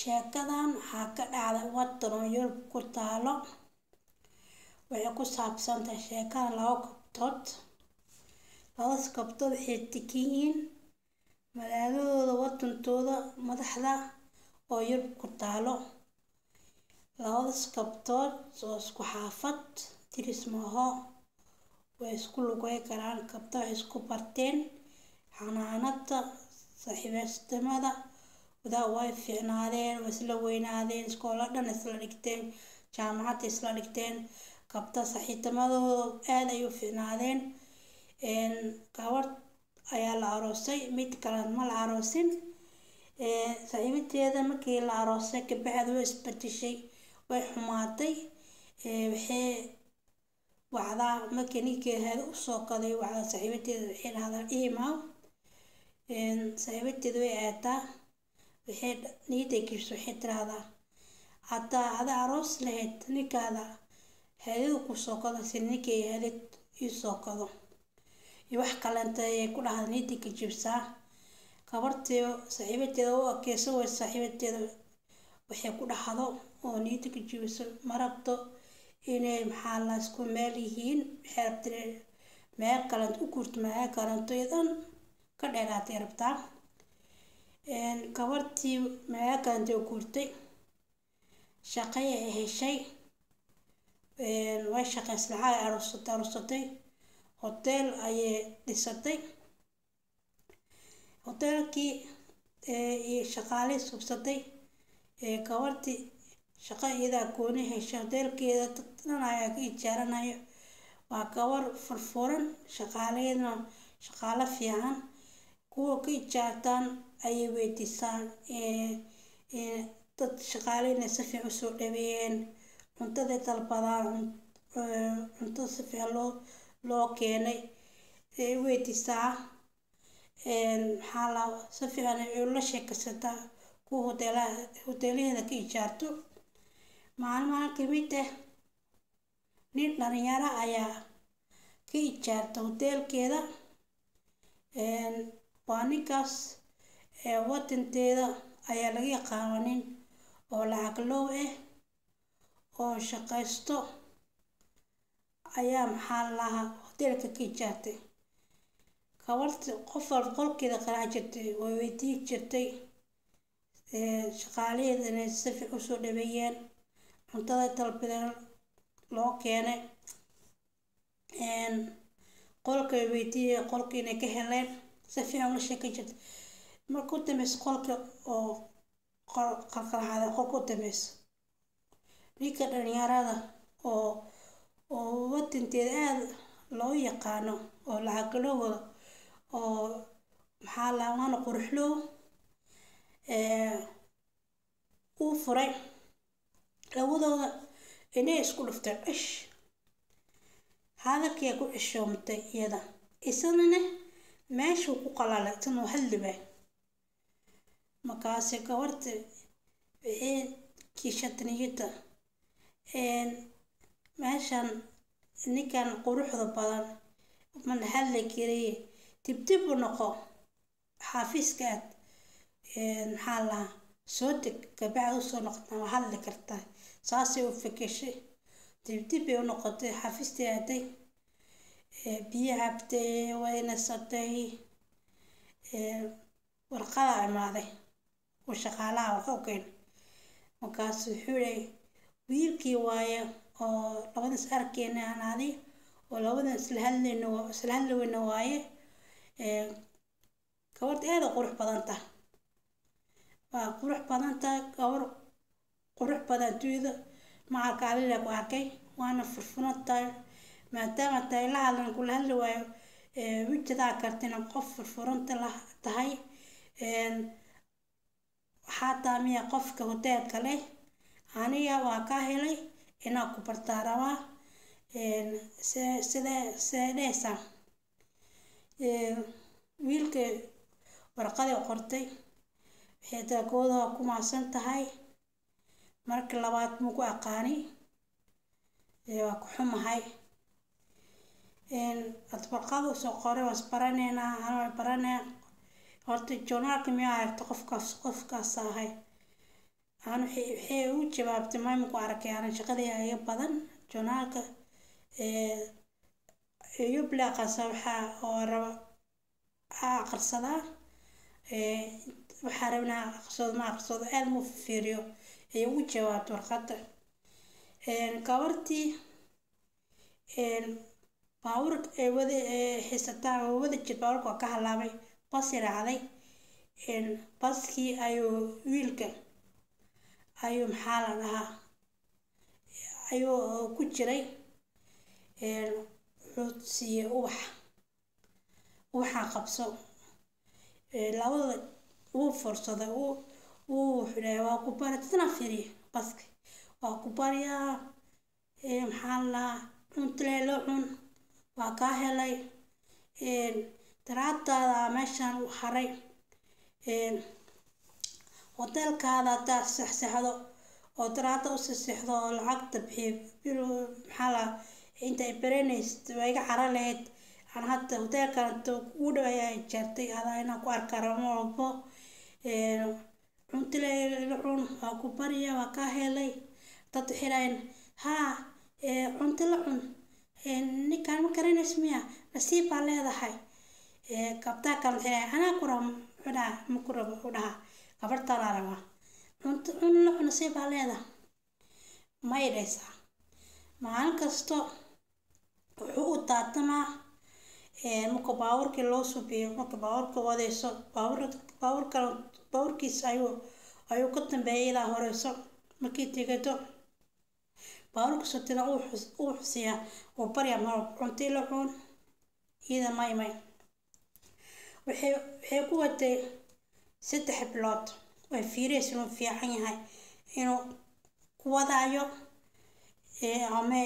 sheekadan waxaa ka dhacday wadan oo yurub ku taalo? Waxay ku saabsan tahay sheekada laba gabdhood labadaas gabdhood waxay degan yihiin magaaladooda wadantooda madaxda oo yurub ku taalo. Labadaas gabdhood oo isku xaafad diris maaho way isku lugey karaan gabdho waxay isku barteen. Xanaanada saaxiibtinimada wadaa way fiicnaadeen way isla weynaadeen iskoola dhan isla dhigteen jaamacad isla dhigteen gabdho saaxiibtinimadooda aad ay u fiicnaadeen gabadh ayaa la aroosay mid kale ma la aroosin saaxiibadeeda markii la aroosay kabacdi way isbedeshay way xumaatay waxay wacdaa markii ninkeeda u soo gaday wacdaa saaxiibadeeda waxay dhahdaa imaw saaxiibadeeda way aadaa waxay niyaday gibso waxay tiraahdaa haddaa ada aroos lahayd ninkaada hadadu ku soo gado si ninkay hadid iisoo gado iyo wax kalenta ayay ku dhahda niyaday ka jibsaa gabartii saaxiibadeeda u akeyso way saaxiibadeeda waxay ku dhahdo oo niyada ka jibiso ma rabto inay maxaa la isku meel yihiin? Waxay rabtay meel kalent u guurto meel kalento idan ka dheeraatay rabtaa gabartii u guurtay shaqay ay heshay way shaqaysay lacag ay aroosatay aroosatay hoteel ayay dhisatay. Hoteelkii iyo shaqaalihii subsatay gabartii shaqo iyadaa gooni heshay hoteelkeeda dad ayaa ka ijaaranayo. Waa gabar furfuran shaqaalaheedna shaqaalo fiican. Kuwa ka ijaartaan ayay weydiisaan dad shaqaalehena si fiican u soo dhaweeyeen cuntaday dalbadaan cuntada si fiican loo loo keenay weydiisaa maxaa la si fiican ay ula sheekaysataa kuwa hoteelaha hoteelaheeda ka ijaarto. Maalmaha ka mid ah nin dhalinyaro ayaa ka ijaarta hoteelkeeda. Waa ninkaas wadanteeda ayaa laga yaqaana nin oo lacag low ah oo shaqaysto ayaa maxaa lahaa hoteelka ka ijaartay. Gabarti qof walba qolkeeda qaraac jirtay way weydiin jirtay shaqaalaheeda inay si u soo dhaweeyeen cuntada dalbadeen loo keenay qolka weydiiyay qolka inay ka heleen si fiican ula jirtay marka u qolka oo qalqalxada qolka u dambeysa ninka dhalinyarada oo oo wadanteeda aada loo yaqaano oo lacagalowada oo maxaa la waana quruxlow uu furay. Labadooda inay isku dhufteen cish hadalkiiaa ku cishoomatay iyada. Isagana meeshuu ku qalalay isagoo hadliba markaasi gabarta waxay kiishataniyada meeshan ninkan quruxda badan mana hadli kariye dibdib u noqo xaafiiska aad maxaa soo deg gabacda u soo noqotaa waa hadli kartaa saasay u fakeshay dibdib bay u noqotay xafiistii aaday biyo cabtay waynasatay warqada imaaday uu shaqaalaha warqa u keenay markaasu wuxuu leeyay wiilkii waaye oo labadaas arkeena adi oo labadan isla hadlayno weyna waaye gabarta aada qurux badan tahay waa qurux badan tahay gabar qurux badan tuyada macalka alila ku arkay? Waana furfuran tahay maadaama tahay la hadlan kula hadli waayo wijadaa kartina qof furfuranta tahay waxaa taamiya qofka hoteelka leh. Aniga waa ka helay inaa ku bartaa rabaa seedheesa wiilka warqadii qortay. Waxay waa ku maasan tahay. Marka labaad mugu aqaani. Waa ku xumahay. Ad warqada u soo qoray waa isbaraneynaa anaa baranaya horta journaalka miyaa aragta qofkaas qofkaas ahay. Aan waxay u jawaabtay maaminku arkay aanan shaqadii iga badan. Journaalka yublaqasa waxaa oo raba ha waxaa rabnaa aqrisado ma aqrisado. Aad mu fiiriyo. Ay ugu jawaabtay warqadda. Gabartii baabuur ay wada haysataa oo wada jir baabuurka waa ka halaabay basi raacday baskii ayuu wiilka ayuu maxaa la dhahaa ayuu ku jiray wuxuu siiyey ubax ubaxaa qabso labada wuu fursaday wuu wuxuu dhahay waa ku bari dadna fiiriye baski waa ku baryaa maxaa la dhahaa cuntileelo cun waa kaa helay daraadaada meeshaan u haray hoteelkaada haddaad sexsexdo oo daraada u sexsexdo oo lacagta bixiyo maxaa la inta ay baranaysid waa iga cara lahayd aan hadda hoteelkan ugu dhow ayaa jeertay adaa inaan ku arka ramo cuntileelo cun waa ku barya waa kaa helay. Dad dhahayn haa cunti la cun ninkaan ma garanays miya? Nasiib baa leedahay gabdhaha kale waxay dhahay anaa ku muxuu dhaha ma ku rabo u dhaha gabartaanaa rabaa cunti cun la cun nasiib baa leedahay may dhaysaa maalin kasto wuxuu u daatamaa marka baabuurkii loo subiyo marka baabuurka wadayso baabuur baabuurka baabuurkiisa ayuu ayuu ka dambeeyay ilaa horeyso. Markii tegato baabuurka sotina uu xusiyaa uu barya maro cuntii la cun iyada may may waxay ku watay saddex bilood. Way fiiraysa inuu fiican yahay inuu ku wadaayo ama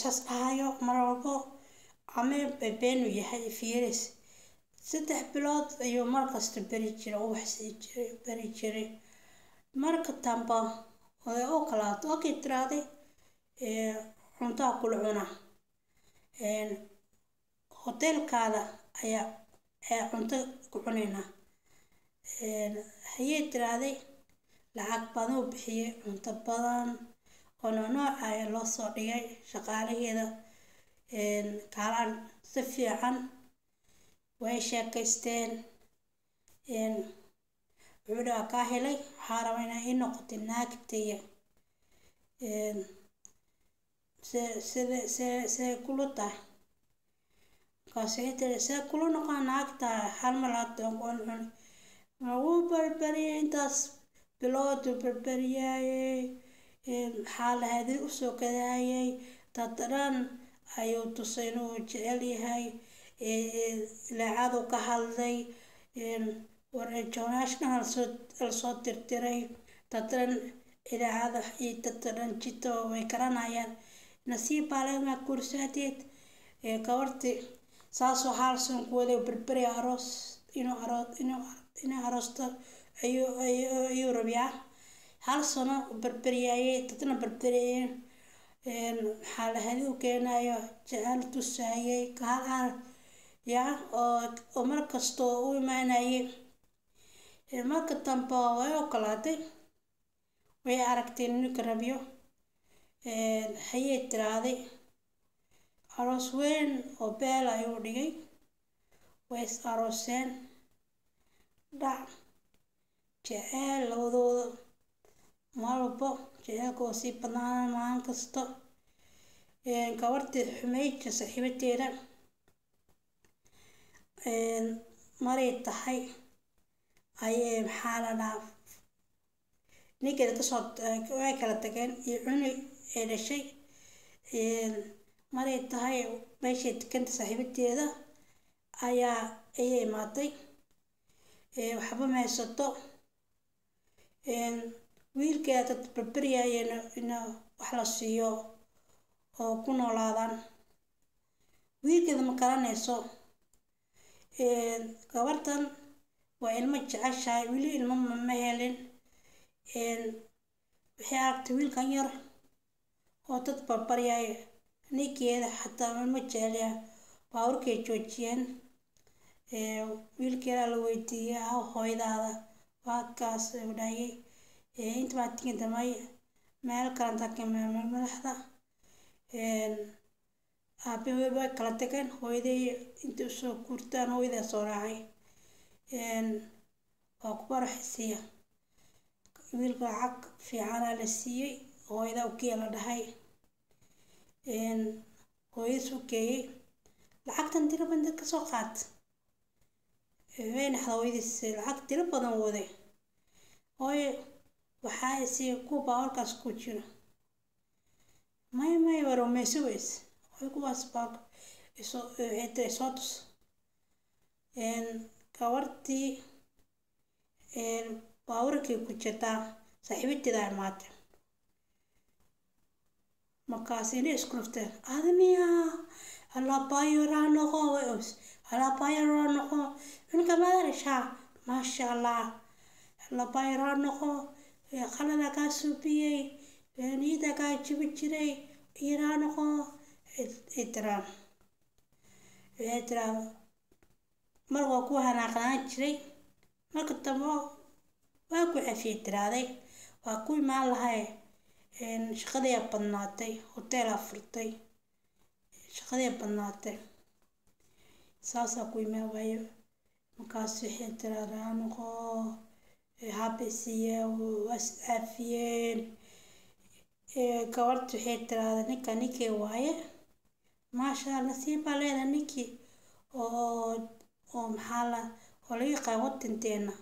saas dhahayo mar walbo ama beenu yahay fiiris saddex bilood ayuu markasta beri jiray u waxsii jiray beri jiray marka damba way u kalaato okay tiraaday cuntaa kula cuna. Hoteelkaada ayaa cunto ku cunaynaa hayay tiraaday lacag badan u bixiyay cunto badan oo noonooc ayaa loo soo dhigay shaqaalaheeda. Kaalaan si fiican way sheekaysteen. Wuxuu dhaha kaa helay waxaa raba inaa ii noqotay naagtaya se sida see kula tahay see kula noqon naagta hal mar hadoon kuan cuni ma wuu barbariyay intaas? Biloodu barbariyayay maxaa u soo kadaayay dadran ayuu tusay inuu jecel yahay ilaacadu ka hadlay. Warjoonash dhan la soo tirtiray. Dadran idaacada iyo dadran jito way garanayaan nasiib baa leedmaa guursaadeed gabartii saasoo haalsan ku waday berberi aroos inuu aroos inuu inuu aroosto ayuu rabiyaa. Hal sano dadna berberiyeen maxaa lahadi u keenayo jecel tusaayay kaal ar ya oo mar kastoo u imaanayay. Marka dambe way ogolaaday way aragteen ninka rabyo hayay tiraaday aroos weyn oo beel ayuu dhigay. Way is arooseen. Dhac. Jeceel labadooda. Marwalbo jeceelka oo sii badnaana maalin kasta. Gabartii xumeyja saaxiibadeeda maray tahay. Ayay maxaa la dhahaa ninkeeda ka soo way kala tageen iyo cuni ay dhashay maray tahay meeshay dekanta saaxiibadeeda ayaa ayay imaaday waxba maysato wiilkeeda dad barbaryayeen in wax la siiyo oo ku noolaadaan. Wiilkeeda ma garanayso. Gabartan waa ilmo jeceshahay weli ilmo ma helin. Waxay aragtay wiilkan yar oo dad barbaryaya ninkeeda xataa ilmo jecelya baaburkay joojiyeen wiilkeeda la weydiiyey ah hooyadaada waa kaas dhahayay inta baa damay meel kalanta madaxda aabe way kala tageen hooyaday inta u soo guurtaan hooyadaa soo raacay waa ku baraxisiya wiilka lacag fiicanaa la siiyey hooyada ukiya la dhahay hooyada soo geeyey lacagtan tiro badan ka soo qaat naxda hooyadiis lacag tiro badan waday hooyo waxaa isi kuwa baawarkaas ku jiro may may waromeyso weys hooyo kuwaas baalka isoo waxay isoo tus gabartii baawarkii ku jirtaa saaxiibadeeda imaatay markaas inay isku rafteen adamiya alabayoraa noqo waos alabayoraa noqo cunka madarishaa maasha allah alabayoraa noqo qalada kaa suubiyey niyada kaa jibi jiray iraa noqo waxay tiraa mar ku hanaaqnaan jiray. Marka dambe waa ku tiraaday waa ku imaan lahay shaqadiyaa badnaatay hoteelaa furtay. Shaqadiyaa badnaatay. Saasaa ku imaan waayo. Markaas waxay tiraahdaa noqo habisiye was caafiyeen. Gabarta waxay tiraahdaa ninka ninkii waaye? Maasha nasiibaa leeda ninkii. Oo oo maxaa la oo laga yaqaan wadanteena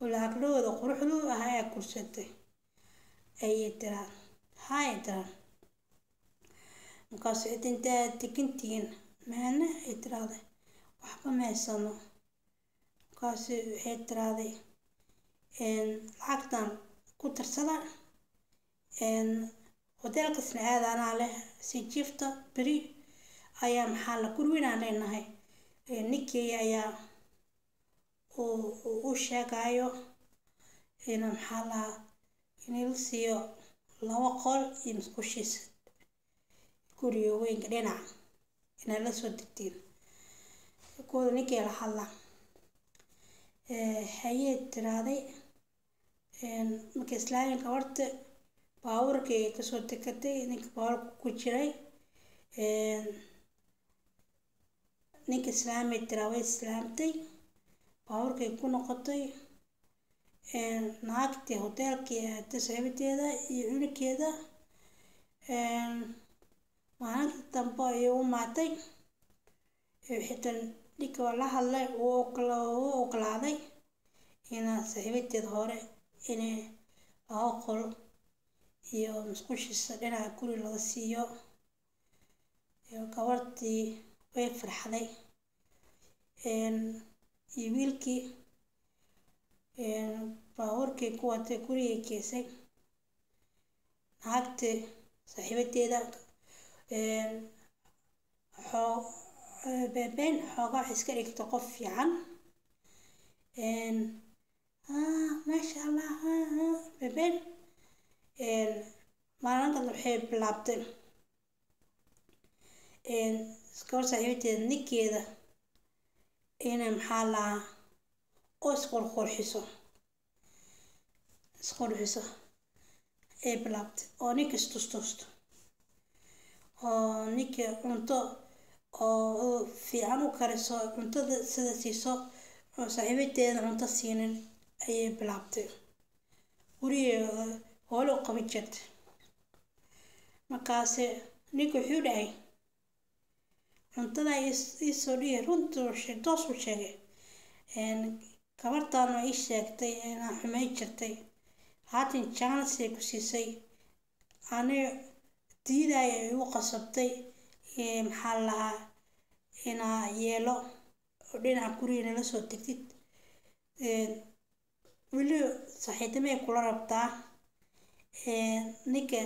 oo lahaglahooda quruxduu ah ayaa kursatay ayay tiraan haay tiraan markaas cid intaa degantihiin meelna ay tiraahday waxba meysano markaas waxay tirahday lacagtan ku tarsada hoteelkasna aada anaa leh si jiifta beri ayaa maxaa la gurwinaan leenahay ninkii ayaa u sheegayo maxaa lahaa inila siiyo laba qol iyo musqushiisa guriga weynka dhinaca inay la soo degtiin kooda ninkii la hadla hayee tiraaday marka islaamin gabarta baabuurkii ka soo dekatay ninka baabuurka ku jiray ninka islaamay tiraa way islaamtay baabuurkay ku noqotay naagtii hoteelkii aatay saaxiibadeeda iyo cunugeeda maalinta dambe ayuu u maatay. Xitan ninka waa la hadlay uu oggolaaday ina saaxiibadeeda hore inay laba qol iyo musqushiisa dhinaca guri laga siiyo. Gabartii way farxday. Iyo wiilkii baabuurkii ku watay gurigay geysay naagtii saaxiibadeeda beebeen xoogaa iska dhigta qof fiican. Maasha allah beebeen maalinkan waxay bilaabtay. Gabar saaxiibadeeda ninkeeda inay maxaa lahaa oo isqurqurxiso isqurxiso ay bilaabtay oo ninka istustusto oo ninka cunto. Oo fiican u kariso. Cuntada sida siiso oo saaxiibadeeda cunto siinin. Ayay bilaabtay guriga hoole u qaban jirtay markaase ninka wuxuu dhahay cuntada iisoo dhihi runtuu doosuu sheegay gabartan waa ii sheegtay inaa xumeyn jirtay. Haatan jaansay ku siisay aniga diidaya igu qasabtay. Maxaa lahaa? Inaa yeelo. Oo dhinaca guriga nala soo degtid weli saaxiidamay kula rabtaa. Ninka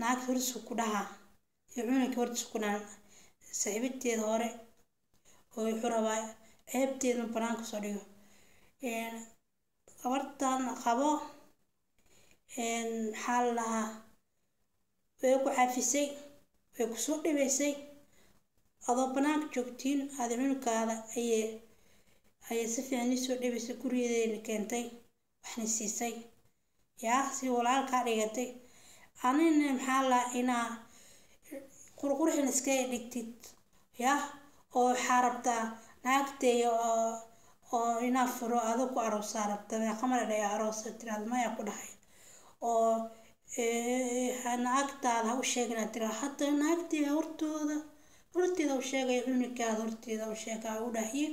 naagta hortiisa ku dhahaa iyo cunugka hortiisa ku dhahaa saaxiibadeeda hore. Oo wuxuu rabaa ceebteeda banaanka soo dhigo gabartan qabo. Maxaa la lahaa? Way ku cafisay way ku soo dhibaysay. Adoo banaanka joogtiin aada cunugaada ayay ayay si fiican ii soo dhibaysay keentay waxna siisay. Yaa si walaalkaa dhigatay. Anina maxaa la inaa qurqurxin iska dhigtid? Yah oo waxaa rabtaa naagteeya oo oo inaa furo ado ku aroosaa rabta qamar dhaya aroosa tiraad maya ku dhahay. Oo naagtaada ha u sheegina tiraa hadda naagteeda hortooda horteeda u sheegaya cunikaada horteeda u sheega u dhahiye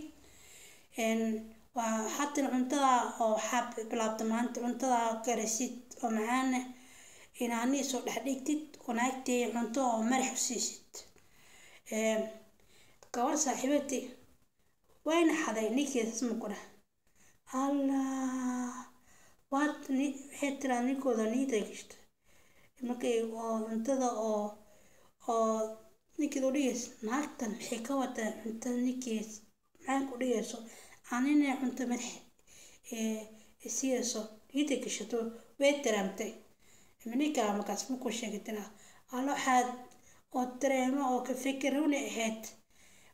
waa haatan cuntada oo waxaa bilaabta maanta cuntada karasid oo macaana inaani soo dhex oo naagteeya cunto oo madax u siisid. Gabar saaxiibati wayna xaday ninkeedas ma ku dhah allah waad waxay tiraa ninkooda niida gashta markay oo cuntada oo oo ninkeed u dhigaysa naagtan maxay ka wadaa cuntada ninkees maxay ku dhigayso. Anina cunto madax siiyayso niida gashato way tiraamtay. Ninkaa markaas makuu sheegay tiraa alla waxaad oo dareemo oo ka fikiruni ahayd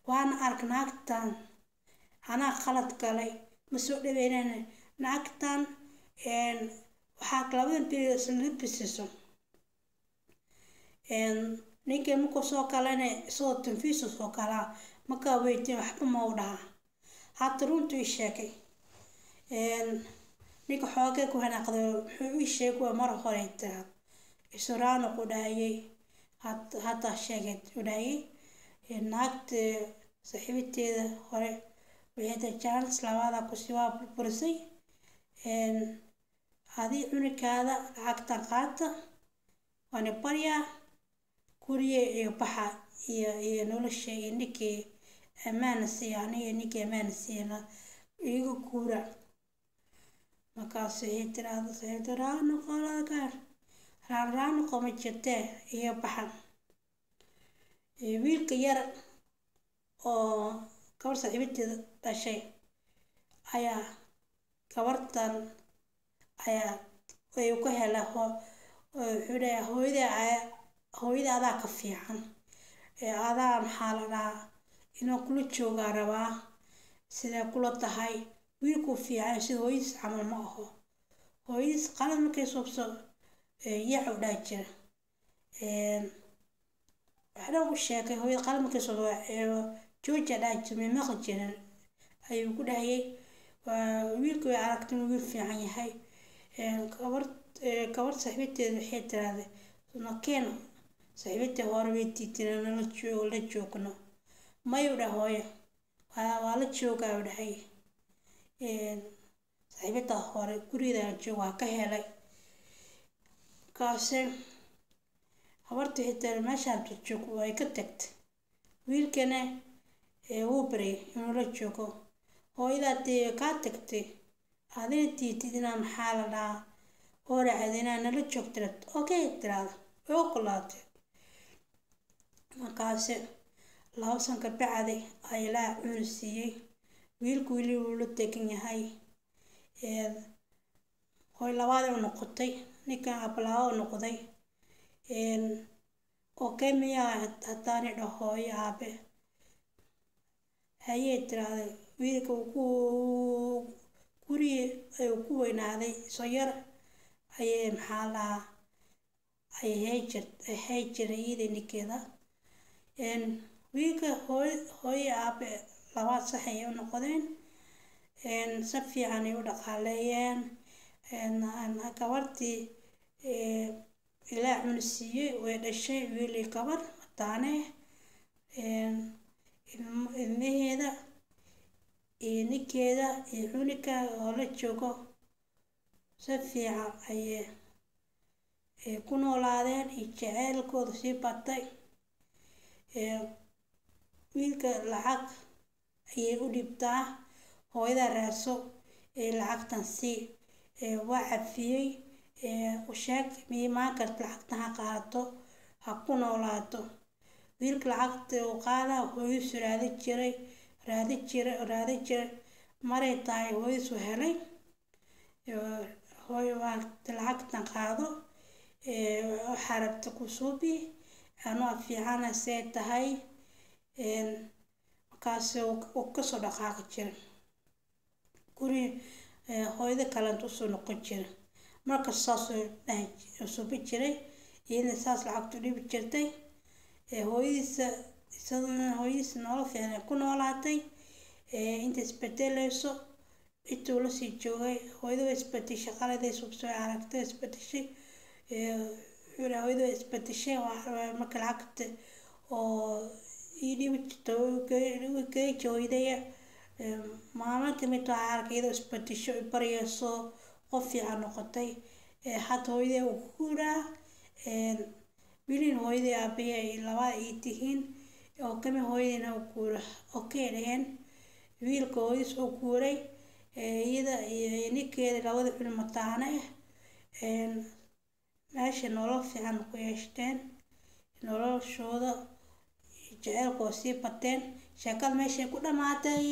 waana ark naagtan anaa qalad galay. Ma soo naagtan waxaa labadan beri slibisiso ninka markuu soo kalena isagoo tanfiisu soo kalaa markaa weydiin waxba ma u dhahaa hata runtu ii sheegay ninka xoogay ku hanaaqday muxuu ii sheegay mar hore tiraa isuraano ku dhahayay. Hadda sheegay u dhahayay. Naagta saaxiibiteeda hore waxayda jaanis labaada ku sii waa burburisay adii cunikaada lacagtan qaata waana baryaa guriga iyo baxa iyo iyo nolosha iyo ninkii ammaana aniga ninkii ammaana iga guura. Markaas waxay tiraahda saxiibta raano qolagaar raan raano qoma jirtee iyo baxa. Wiilka yar oo gabar saaxiibateeda dhashay. Ayaa gabartan ayaa ay ka hela wuxuu adaa ka fiican. Adaa maxaa la dhahaa? Inuu kula joogaa rabaa siday kula tahay. Wiilkuu fiican sida hooyadiis camal ma aho hooyadiis qalad markay subso yac u dhaa jira. Waxna u sheegay hooyada qalad markay subso jooja dhaa jira may maqli jirin ayuu ku dhahayay. Wiilku way aragtay inuu wiil fiican yahay. Gabar saaxiibateeda waxay tiraahday nakeen saaxiibateed hore way diitina nala joogo la joogno. Mayu dhah hooyo. Waa la joogaa u dhahay saaxiibada hore gurigeeda joogo waa ka helay. Markaase habarta waxay tiraahday meeshaan joog way ka tagtay. Wiilkana wuu baryay inuu la joogo hooyadaa dee kaa tagtay adina inaa maxaa la dhahaa? Oo raacda inaa nala joogtirad okay tiraada way ogolaatay markaase laba sanka bacday ay ilaa cuni siiyey wiilku weli wuu la degan yahay. Hooy labaad u noqotay ninkan ablaaba u noqday. Okay miyaa haddaani dhaho hooyo aabe. Hayee tiraahday wiilka ku gurigi ayuu ku weynaaday. Soo yar ayay maxaa lahaa ay hayjir hay jiray iyada ninkeeda. Wiilka hooy hooyo aabe labaad sax ayay u noqdeen si fiican ay u dhaqaaleeyeen. Gabartii ilaa cuni siiyey way dhashay wiil iyo gabar mataane ilmaheeda iyo ninkeeda iyo cunika oo la joogo si fiican ayay ku noolaadeen iyo jaceylkooda sii batay. Wiilka lacag ayay u dhibtaa hooyada raaso ee lacagtan sii waa cafiyey u sheeg miimaan karta lacagtan ha qaadato ha ku noolaato. Wiilka lacagta uu qaadaa hooyadiisu raadi jiray raadi jiray raadi jiray maray tahay hooyadiisu helay hooyo waa lacagtan qaado waxaa rabta ku suubi anua fiicana see tahay markaas ka soo dhaqaaqi jiray guri hooyada kalenta u soo noqon jira. Markas saasuu dhahay subi jiray iyadana saas lacagtu dhibi jirtay hooyadiisa isadana hooyadiisa nolol fiican ku noolaatay inta isbedeleyso intuu la sii joogay hooyada way isbedeshay qaladay subsoo aragtay isbedeshay wuxuu hooyada way isbedeshay marka lacagta oo ii dhibi jirta geeja hooydaya maalinta mid waxaa arkay iyadoo isbedesho baryeyso qof fiican noqotay. Hadda hooyadee uu guuraa bilin hooyadii aabaye ay labada ii tihiin oo kami hooyadiina u guura okey dhaheen wiilka hooyadiis uu guuray iyada iyo ninkeeda labada cunug mataane ah meesha nolol fiican ku yeeshteen noloshooda jaceylka oo sii bateen. Sheekada meeshay ku dhamaatay